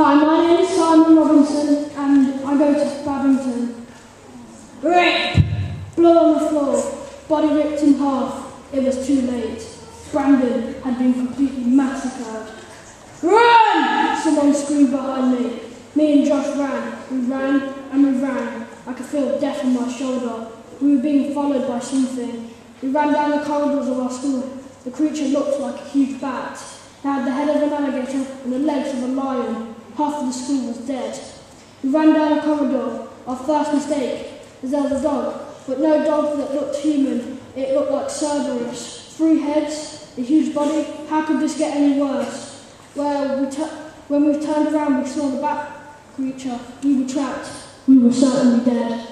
Hi, my name is Simon Robinson and I go to Babington. Rip! Blood on the floor, body ripped in half. It was too late. Brandon had been completely massacred. Run! Someone screamed behind me. Me and Josh ran. We ran and we ran. I could feel death on my shoulder. We were being followed by something. We ran down the corridors of our school. The creature looked like a huge bat. It had the head of an alligator and the legs of a lion. Half of the school was dead. We ran down the corridor. Our first mistake is there was a dog, but no dog that looked human. It looked like Cerberus. Three heads, a huge body. How could this get any worse? Well, we when we turned around, we saw the bat creature. We were trapped. We were certainly dead.